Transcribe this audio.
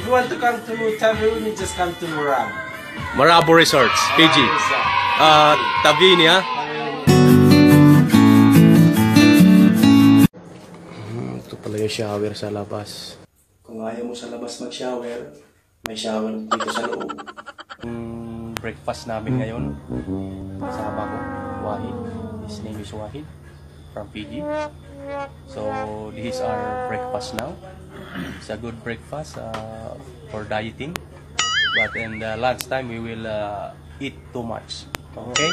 want to come to Taveuni, just come to Murang. Marabo Resorts, Fiji. Uh, Tavini, ha? Hmm, ito pala yung shower sa labas. Kung ayaw mo sa labas mag-shower, may shower dito sa loob. Mm, breakfast namin ngayon. Kasama ko, Wahid. His name is Wahid from Fiji. So, this is our breakfast now. It's a good breakfast uh, for dieting. But in the lunchtime, we will uh, eat too much. Okay?